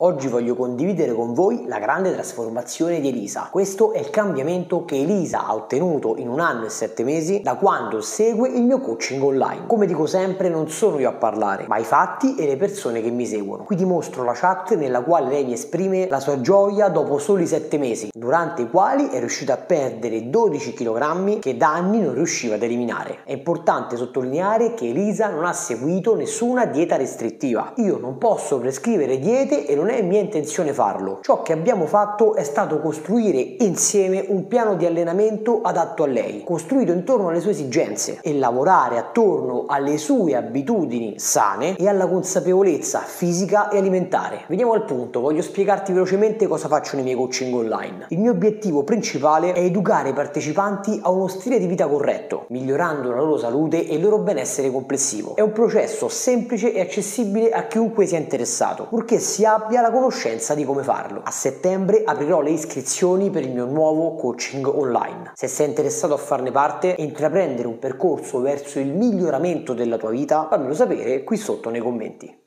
Oggi voglio condividere con voi la grande trasformazione di Elisa. Questo è il cambiamento che Elisa ha ottenuto in un anno e sette mesi da quando segue il mio coaching online. Come dico sempre, non sono io a parlare, ma i fatti e le persone che mi seguono. Qui ti mostro la chat nella quale lei mi esprime la sua gioia dopo soli sette mesi, durante i quali è riuscita a perdere 12 kg che da anni non riusciva ad eliminare. È importante sottolineare che Elisa non ha seguito nessuna dieta restrittiva. Io non posso prescrivere diete e non non è mia intenzione farlo. Ciò che abbiamo fatto è stato costruire insieme un piano di allenamento adatto a lei, costruito intorno alle sue esigenze e lavorare attorno alle sue abitudini sane e alla consapevolezza fisica e alimentare. Veniamo al punto, voglio spiegarti velocemente cosa faccio nei miei coaching online. Il mio obiettivo principale è educare i partecipanti a uno stile di vita corretto, migliorando la loro salute e il loro benessere complessivo. È un processo semplice e accessibile a chiunque sia interessato, purché si abbia abbia la conoscenza di come farlo. A settembre aprirò le iscrizioni per il mio nuovo coaching online. Se sei interessato a farne parte e intraprendere un percorso verso il miglioramento della tua vita, fammelo sapere qui sotto nei commenti.